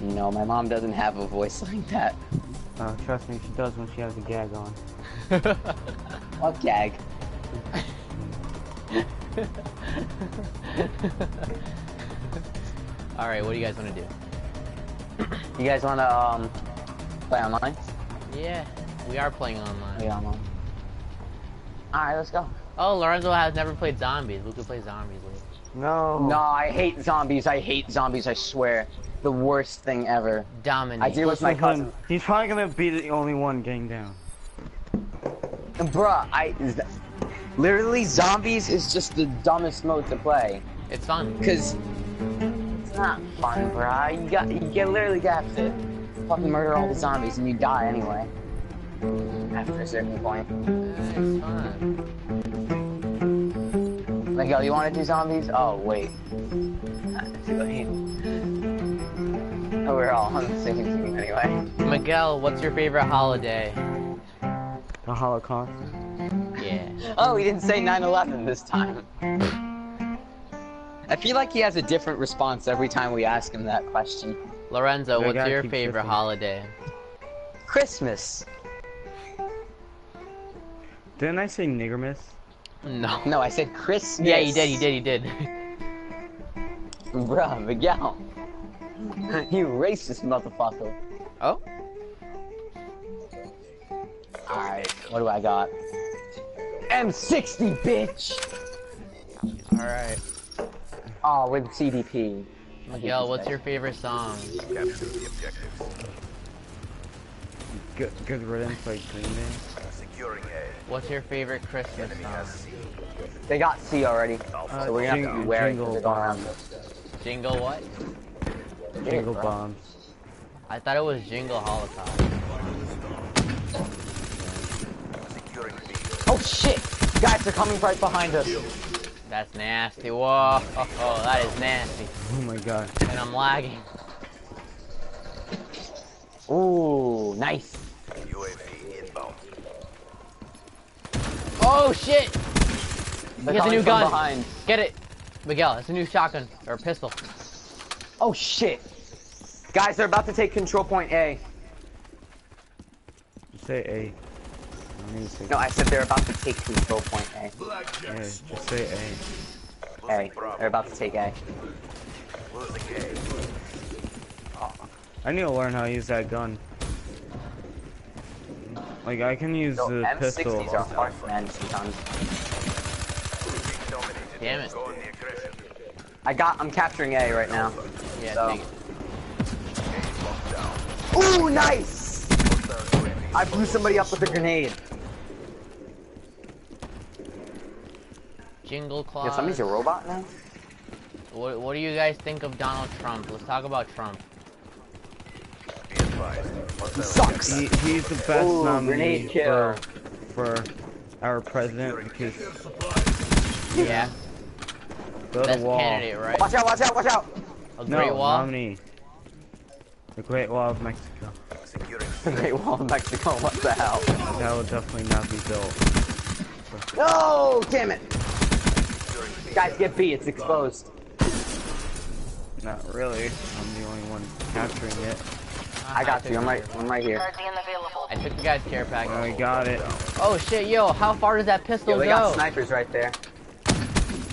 No, my mom doesn't have a voice like that. Uh, trust me, she does when she has a gag on. What gag? Alright, what do you guys want to do? You guys wanna um play online? Yeah, we are playing online. Yeah, online. Alright, let's go. Oh, Lorenzo has never played zombies. We could play zombies later. No. No, I hate zombies. I hate zombies. I swear, the worst thing ever. Dominate. I deal with my Listen to him. cousin. He's probably gonna be the only one getting down. Bruh, I... literally zombies is just the dumbest mode to play. It's fun. Cause it's not fun, bruh. You got you get literally have to fucking murder all the zombies and you die anyway. After a certain point. It's fun. Miguel, you want to do zombies? Oh wait. Not too late. Oh, we're all on the same team anyway. Miguel, what's your favorite holiday? The Holocaust. Yeah. Oh, he didn't say 9/11 this time. I feel like he has a different response every time we ask him that question. Lorenzo, I what's your favorite shifting. holiday? Christmas. Didn't I say niggermas? No. No, I said Christmas. Yeah, you did, you did, you did. Bruh, Miguel. you racist motherfucker. Oh? Alright, what do I got? M60, bitch! Alright. Oh, with CDP. Miguel, what's your favorite song? Good, good riddance like Green Day. Securing A. What's your favorite Christmas Enemy song? has C. They got C already, Uh, so we're gonna have to Jingle- be wary Jingle because they're going around. Jingle what? Jingle bro. bombs. I thought it was Jingle Holocaust. Oh shit! Guys, they're coming right behind us. That's nasty. Whoa, oh, that is nasty. Oh my god. And I'm lagging. Ooh, nice. UAV inbound. Oh shit! They're He has a new gun. Behind. Get it! Miguel, it's a new shotgun. Or pistol. Oh shit! Guys, they're about to take control point A. Just say A. I say No, I said they're about to take control point A. yeah, just say A. A. They're about to take A. I need to learn how to use that gun. Like I can use So the pistol. M60s are hard man sometimes. Being dominated. Damn it. Go on the aggression. I got. I'm capturing A right now. Yeah, So- take it. A locked down. Ooh, nice! I blew somebody up with a grenade. Jingle Yeah, somebody's a robot now. What, what do you guys think of Donald Trump? Let's talk about Trump. He sucks. He, he's the best Ooh, nominee for, for our president because Yeah. build Best a wall. candidate, right? Watch out! Watch out! Watch out! A No, Great Wall. nominee. The Great Wall of Mexico. The Great Wall of Mexico. What the hell? That will definitely not be built. No! Damn it! Guys, get B. It's exposed. Not really. I'm the only one capturing it. I got you. I'm right. I'm right here. I took the guy's care package. I got it. Oh shit, yo, how far does that pistol Yo, they go? got snipers right there.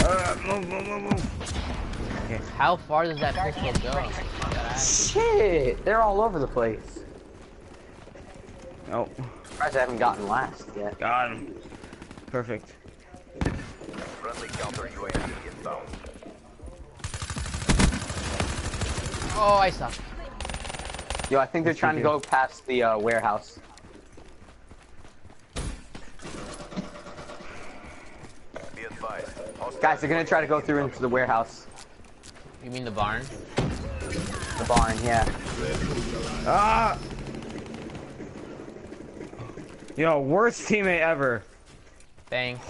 Uh, move, move, move, move. How far does that pistol go? Shit! They're all over the place. Oh, Surprised I haven't gotten last yet. got him. Perfect. Friendly counter UAV inbound. Oh, I suck. Yo, I think they're trying to go past the uh, warehouse. Be advised. Hostile Guys, they're gonna try to go through into the warehouse. You mean the barn? The barn, yeah. Ah! Yo, worst teammate ever. Thanks.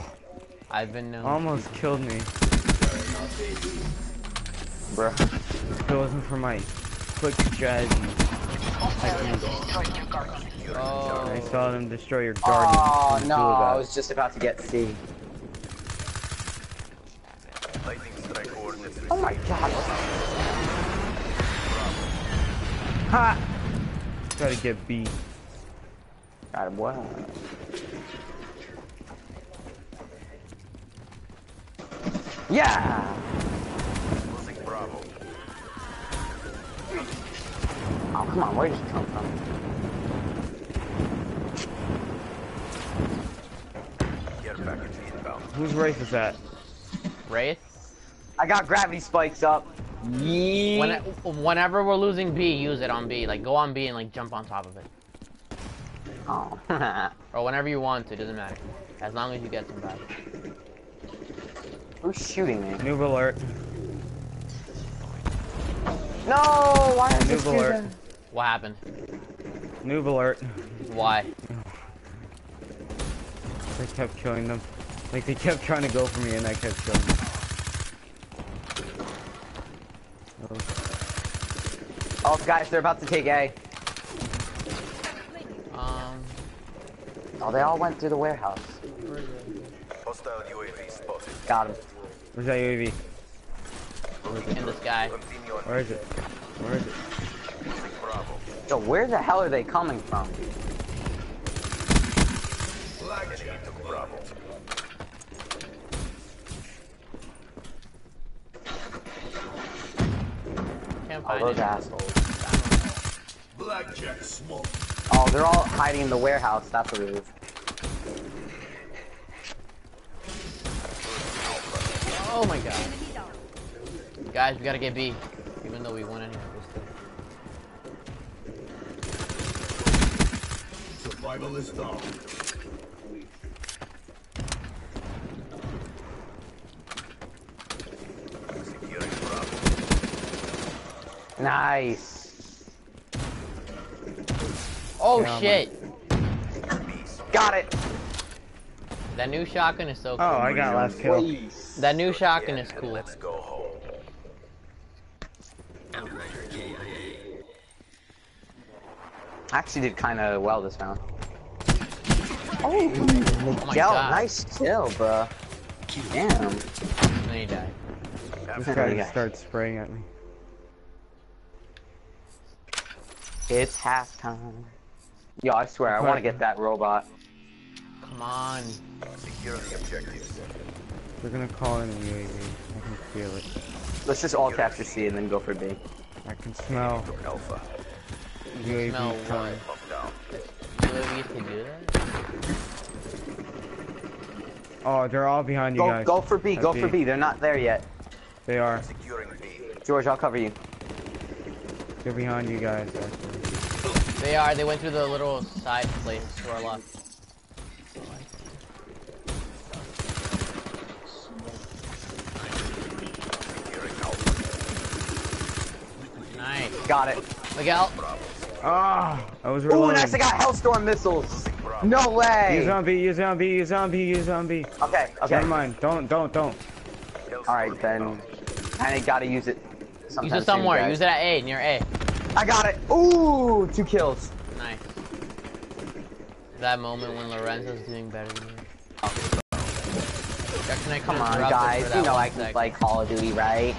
I've been known. Almost killed me. Bro. If it wasn't for my quick strategy. Guardian. oh. I saw them destroy your garden. Oh no, I was just about to get C. my god. Ha! Try to get B. Got him well. Yeah! Losing Bravo. Oh, come on, where did you come from? Care package inbound. Whose race is that? Wraith. I got gravity spikes up. Yeah. When, whenever we're losing B, use it on B. Like go on B and like jump on top of it. Oh. Or whenever you want to, doesn't matter. As long as you get some back. Who's shooting me? Noob alert. No! Why did Noob this do alert. that? What happened? Noob alert. Why? They kept killing them. Like they kept trying to go for me and I kept killing them. Oh, guys, they're about to take A. Um, Oh, they all went through the warehouse. Hostile UAV spotted. Got him. Where's that UAV? in the sky. Where is it? Where is it? losing Bravo. So where the hell are they coming from? Bravo. Oh, find those assholes. Blackjack smoke. Oh, they're all hiding in the warehouse. That's what it is. Oh my god. Guys, we gotta get B. Even though we won anyway, we're still. Survival is down. Securing Bravo. Nice. Oh Yeah, I'm shit! Got it. That new shotgun is so oh, cool. Oh, I got last kill. That new shotgun is cool. Let's go home. I Actually did kind of well this round. Oh, Oh Miguel, god. nice kill, bro. Damn. And then he died. This Yeah. guy just started spraying at me. It's halftime. Yo, I swear, I want to get that robot. Come on. Secure the objectives. They're gonna call in a UAV. I can feel it. Let's just all capture C and then go for B. I can smell Took Alpha. UAV Smell coming. Up down. UAVs can do that? Oh, they're all behind you Go, guys. go for B. At Go for B. They're not there yet. They are. Securing B. George, I'll cover you. They're behind you guys. Actually. They are. They went through the little side place to our left. Nice. Got it. Miguel. Ah, I was Ooh, reloading. nice. I got Hellstorm missiles. Bravo. No You way. zombie, you zombie, you zombie, you zombie. Okay. Okay. Never mind. Don't, don't, don't. All right then. I gotta use it. Use it somewhere. soon, Use it at A, near A. I got it. Ooh, two kills. Nice. That moment when Lorenzo's doing better than you. Jackson, I Come on, guys. You know I can sec. play Call of Duty, right?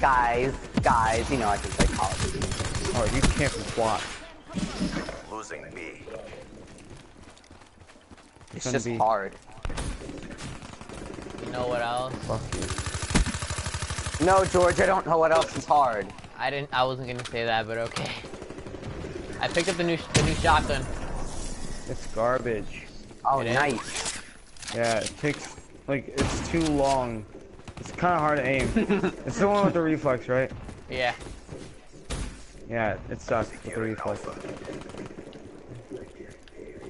Guys, guys, you know I can play Call of Duty. Oh, you can't be Losing B. It's gonna just be- hard. You know what else? Fuck you. No, George, I don't know what else is hard. I didn't. I wasn't gonna say that, but okay. I picked up the new the new shotgun. It's garbage. Oh, It is? nice. Yeah, it takes like it's too long. It's kind of hard to aim. it's the one with the reflex, right? Yeah. Yeah, it sucks with the reflex.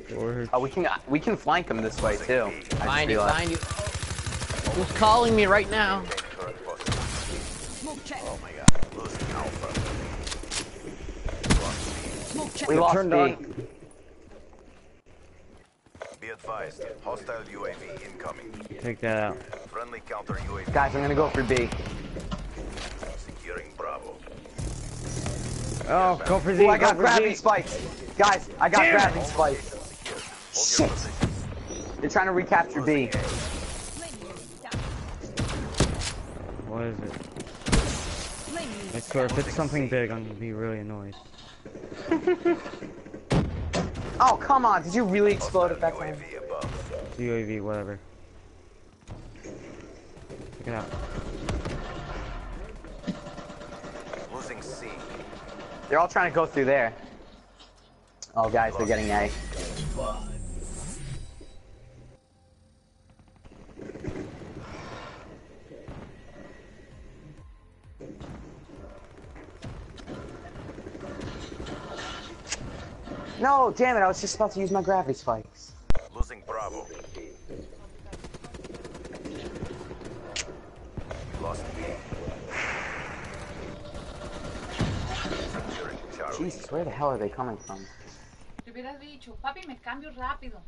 George. Oh, we can we can flank him this way too. I Find you. Find you. Who's calling me right now? Maintain current posture. Smoke check. Oh my god. Losing Alpha. Smoke check. We Get lost turned B. on. Be advised. Hostile UAV incoming. Take that out. Friendly counter UAV. Guys, I'm gonna go for B. Securing Bravo. Oh, go for Z. Ooh, I got for gravity spikes. Guys, I got Damn it. gravity spikes. Shit. They're trying to recapture B. What is it? Flaming I I if it's something big, I'm gonna be really annoyed. Oh, come on. Did you really explode at that Hostile time? UAV. UAV, whatever. Check it out. Losing C. They're all trying to go through there. Oh, guys, they're getting A. No, damn it, I was just about to use my gravity spikes. Losing Bravo. Lost B. Jesus, where the hell are they coming from? Te hubieras dicho, papi, me cambio rápido.